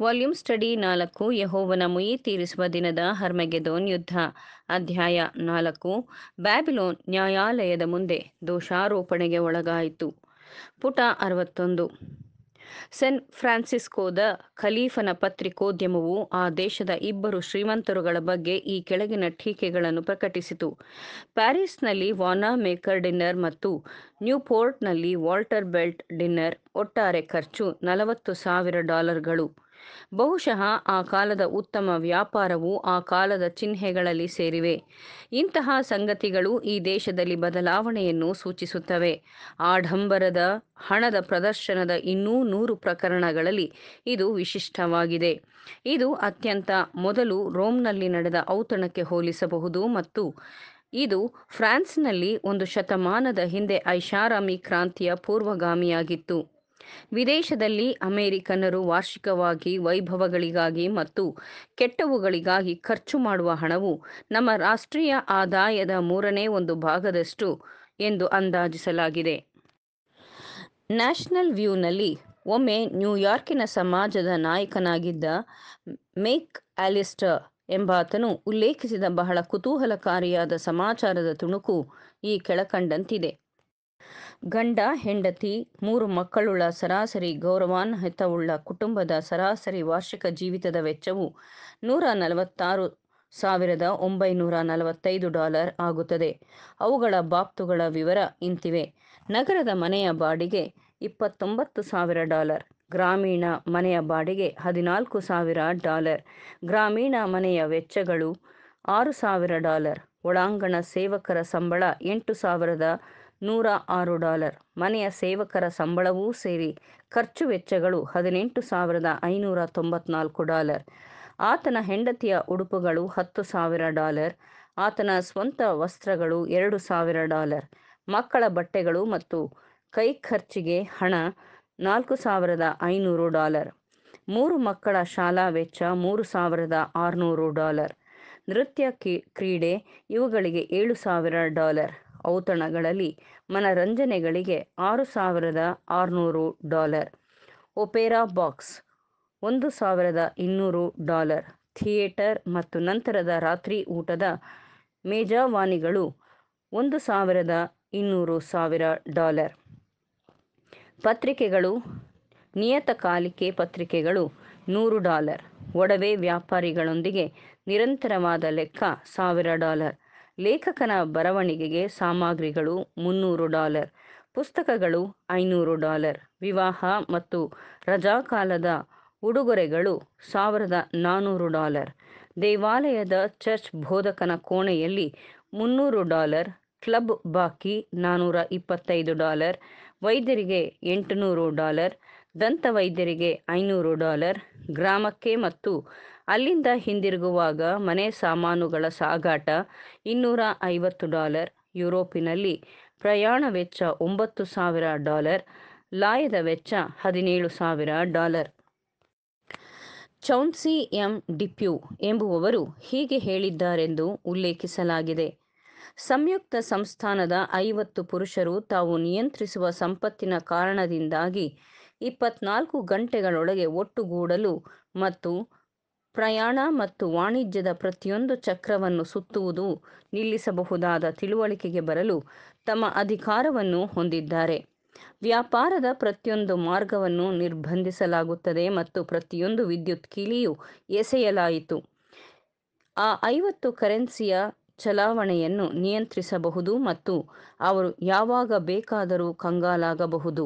Volume study ನಾಲ್ಕು, ಯಹೋವನ ಮುಯಿ ತೀರಿಸುವ ದಿನದ ಹರ್ಮೆಗೆದೋನ್ ಯುದ್ಧ. ಅಧ್ಯಾಯ ನಾಲ್ಕು, ಬ್ಯಾಬಿಲೋನ್ ನ್ಯಾಯಾಲಯದ ಮುಂದೆ ದೋಷಾರೋಪಣೆಗೆ ಒಳಗಾಯಿತು. ಪುಟ ಅರವತ್ತೊಂದು. ಸೆನ್ ಫ್ರಾನ್ಸಿಸ್ಕೋದ ಖಲೀಫನ ಪತ್ರಿಕೋದ್ಯಮವು ಆ ದೇಶದ ಇಬ್ಬರು ಶ್ರೀಮಂತರುಗಳ ಬಗ್ಗೆ ಈ ಕೆಳಗಿನ ಟೀಕೆಗಳನ್ನು ಪ್ರಕಟಿಸಿತು. ಪ್ಯಾರಿಸ್ನಲ್ಲಿ ವಾನಾ ಮೇಕರ್ ಡಿನ್ನರ್ ಮತ್ತು ನ್ಯೂಪೋರ್ಟ್ನಲ್ಲಿ ವಾಲ್ಟರ್ ಬೆಲ್ಟ್ ಡಿನ್ನರ್ ಒಟ್ಟಾರೆ ಖರ್ಚು ನಲವತ್ತು ಸಾವಿರ ಡಾಲರ್ಗಳು. ಬಹುಶಃ ಆ ಕಾಲದ ಉತ್ತಮ ವ್ಯಾಪಾರವು ಆ ಕಾಲದ ಚಿಹ್ನೆಗಳಲ್ಲಿ ಸೇರಿವೆ. ಇಂತಹ ಸಂಗತಿಗಳು ಈ ದೇಶದಲ್ಲಿ ಬದಲಾವಣೆಯನ್ನು ಸೂಚಿಸುತ್ತವೆ. ಆಡಂಬರದ ಹಣದ ಪ್ರದರ್ಶನದ ಇನ್ನೂ ನೂರು ಪ್ರಕರಣಗಳಲ್ಲಿ ಇದು ವಿಶಿಷ್ಟವಾಗಿದೆ. ಇದು ಅತ್ಯಂತ ಮೊದಲು ರೋಮ್ನಲ್ಲಿ ನಡೆದ ಔತಣಕ್ಕೆ ಹೋಲಿಸಬಹುದು ಮತ್ತು ಇದು ಫ್ರಾನ್ಸ್ನಲ್ಲಿ ಒಂದು ಶತಮಾನದ ಹಿಂದೆ ಐಷಾರಾಮಿ ಕ್ರಾಂತಿಯ ಪೂರ್ವಗಾಮಿಯಾಗಿತ್ತು. ವಿದೇಶದಲ್ಲಿ ಅಮೆರಿಕನ್ನರು ವಾರ್ಷಿಕವಾಗಿ ವೈಭವಗಳಿಗಾಗಿ ಮತ್ತು ಕೆಟ್ಟವುಗಳಿಗಾಗಿ ಖರ್ಚು ಮಾಡುವ ಹಣವು ನಮ್ಮ ರಾಷ್ಟ್ರೀಯ ಆದಾಯದ ಮೂರನೇ ಒಂದು ಭಾಗದಷ್ಟು ಎಂದು ಅಂದಾಜಿಸಲಾಗಿದೆ. ನ್ಯಾಷನಲ್ ವ್ಯೂನಲ್ಲಿ ಒಮ್ಮೆ ನ್ಯೂಯಾರ್ಕಿನ ಸಮಾಜದ ನಾಯಕನಾಗಿದ್ದ ಮೇಕ್ ಆಲಿಸ್ಟರ್ ಎಂಬಾತನು ಉಲ್ಲೇಖಿಸಿದ ಬಹಳ ಕುತೂಹಲಕಾರಿಯಾದ ಸಮಾಚಾರದ ತುಣುಕು ಈ ಕೆಳಕಂಡಂತಿದೆ. ಗಂಡ, ಹೆಂಡತಿ, ಮೂರು ಮಕ್ಕಳುಳ್ಳ ಸರಾಸರಿ ಗೌರವಾನ್ವಿತವುಳ್ಳ ಕುಟುಂಬದ ಸರಾಸರಿ ವಾರ್ಷಿಕ ಜೀವಿತದ ವೆಚ್ಚವು ನೂರ ನಲವತ್ತಾರು ಸಾವಿರದ ಒಂಬೈನೂರ ನಲವತ್ತೈದು ಡಾಲರ್ ಆಗುತ್ತದೆ. ಅವುಗಳ ಬಾಪ್ತುಗಳ ವಿವರ ಇಂತಿವೆ. ನಗರದ ಮನೆಯ ಬಾಡಿಗೆ ಇಪ್ಪತ್ತೊಂಬತ್ತು ಸಾವಿರ ಡಾಲರ್. ಗ್ರಾಮೀಣ ಮನೆಯ ಬಾಡಿಗೆ ಹದಿನಾಲ್ಕು ಸಾವಿರ ಡಾಲರ್. ಗ್ರಾಮೀಣ ಮನೆಯ ವೆಚ್ಚಗಳು ಆರು ಸಾವಿರ ಡಾಲರ್. ಒಳಾಂಗಣ ಸೇವಕರ ಸಂಬಳ ಎಂಟು ಸಾವಿರದ ನೂರ ಆರು ಡಾಲರ್. ಮನೆಯ ಸೇವಕರ ಸಂಬಳವೂ ಸೇರಿ ಖರ್ಚು ವೆಚ್ಚಗಳು ಹದಿನೆಂಟು ಸಾವಿರದ ಐನೂರ ತೊಂಬತ್ನಾಲ್ಕು ಡಾಲರ್. ಆತನ ಹೆಂಡತಿಯ ಉಡುಪುಗಳು ಹತ್ತು ಸಾವಿರ ಡಾಲರ್. ಆತನ ಸ್ವಂತ ವಸ್ತ್ರಗಳು ಎರಡು ಸಾವಿರ ಡಾಲರ್. ಮಕ್ಕಳ ಬಟ್ಟೆಗಳು ಮತ್ತು ಕೈ ಖರ್ಚಿಗೆ ಹಣ ನಾಲ್ಕು ಸಾವಿರದ ಐನೂರು ಡಾಲರ್. ಮೂರು ಮಕ್ಕಳ ಶಾಲಾ ವೆಚ್ಚ ಮೂರು ಸಾವಿರದ ಆರುನೂರು ಡಾಲರ್. ನೃತ್ಯ ಕ್ರೀಡೆ ಇವುಗಳಿಗೆ ಏಳು ಸಾವಿರ ಡಾಲರ್. ಔತಣಗಳಲ್ಲಿ ಮನರಂಜನೆಗಳಿಗೆ ಆರು ಸಾವಿರದ ಆರುನೂರು ಡಾಲರ್. ಒಪೇರಾ ಬಾಕ್ಸ್, ಒಂದು ಸಾವಿರದ ಇನ್ನೂರು ಡಾಲರ್. ಥಿಯೇಟರ್ ಮತ್ತು ನಂತರದ ರಾತ್ರಿ ಊಟದ ಮೇಜಾವಾನಿಗಳು, ಒಂದು ಸಾವಿರದ ಇನ್ನೂರು ಸಾವಿರ ಡಾಲರ್. ಪತ್ರಿಕೆಗಳು ನಿಯತಕಾಲಿಕೆ ಪತ್ರಿಕೆಗಳು, ನೂರು ಡಾಲರ್. ಒಡವೆ ವ್ಯಾಪಾರಿಗಳೊಂದಿಗೆ ನಿರಂತರವಾದ ಲೆಕ್ಕ, ಸಾವಿರ ಡಾಲರ್. ಲೇಖಕನ ಬರವಣಿಗೆಗೆ ಸಾಮಗ್ರಿಗಳು ಮುನ್ನೂರು ಡಾಲರ್, ಪುಸ್ತಕಗಳು ಐನೂರು ಡಾಲರ್, ವಿವಾಹ ಮತ್ತು ರಜಾಕಾಲದ ಉಡುಗೊರೆಗಳು ಸಾವಿರದ ನಾನ್ನೂರು ಡಾಲರ್, ದೇವಾಲಯದ ಚರ್ಚ್ ಬೋಧಕನ ಕೋಣೆಯಲ್ಲಿ ಮುನ್ನೂರು ಡಾಲರ್, ಕ್ಲಬ್ ಬಾಕಿ ನಾನ್ನೂರ ಇಪ್ಪತ್ತೈದು ಡಾಲರ್, ವೈದ್ಯರಿಗೆ ಎಂಟುನೂರು ಡಾಲರ್ ದಂತ ವೈದ್ಯರಿಗೆ ಐನೂರು ಡಾಲರ್, ಗ್ರಾಮಕ್ಕೆ ಮತ್ತು ಅಲ್ಲಿಂದ ಹಿಂದಿರುಗುವಾಗ ಮನೆ ಸಾಮಾನುಗಳ ಸಾಗಾಟ ಇನ್ನೂರ ಐವತ್ತು ಡಾಲರ್, ಯುರೋಪಿನಲ್ಲಿ ಪ್ರಯಾಣ ವೆಚ್ಚ ಒಂಬತ್ತು ಸಾವಿರ ಡಾಲರ್, ಲಾಯದ ವೆಚ್ಚ ಹದಿನೇಳು ಸಾವಿರ ಡಾಲರ್. ಚೌನ್ಸಿ ಎಂ ಡಿಪ್ಯೂ ಎಂಬುವವರು ಹೀಗೆ ಹೇಳಿದ್ದಾರೆಂದು ಉಲ್ಲೇಖಿಸಲಾಗಿದೆ. ಸಂಯುಕ್ತ ಸಂಸ್ಥಾನದ ಐವತ್ತು ಪುರುಷರು ತಾವು ನಿಯಂತ್ರಿಸುವ ಸಂಪತ್ತಿನ ಕಾರಣದಿಂದಾಗಿ ಇಪ್ಪತ್ನಾಲ್ಕು ಗಂಟೆಗಳೊಳಗೆ ಒಟ್ಟುಗೂಡಲು ಮತ್ತು ಪ್ರಯಾಣ ಮತ್ತು ವಾಣಿಜ್ಯದ ಪ್ರತಿಯೊಂದು ಚಕ್ರವನ್ನು ಸುತ್ತುವುದು ನಿಲ್ಲಿಸಬಹುದಾದ ತಿಳುವಳಿಕೆಗೆ ಬರಲು ತಮ್ಮ ಅಧಿಕಾರವನ್ನು ಹೊಂದಿದ್ದಾರೆ. ವ್ಯಾಪಾರದ ಪ್ರತಿಯೊಂದು ಮಾರ್ಗವನ್ನು ನಿರ್ಬಂಧಿಸಲಾಗುತ್ತದೆ ಮತ್ತು ಪ್ರತಿಯೊಂದು ವಿದ್ಯುತ್ ಕೀಲಿಯು ಎಸೆಯಲಾಯಿತು. ಆ ಐವತ್ತು ಕರೆನ್ಸಿಯ ಚಲಾವಣೆಯನ್ನು ನಿಯಂತ್ರಿಸಬಹುದು ಮತ್ತು ಅವರು ಯಾವಾಗ ಬೇಕಾದರೂ ಕಂಗಾಲಾಗಬಹುದು.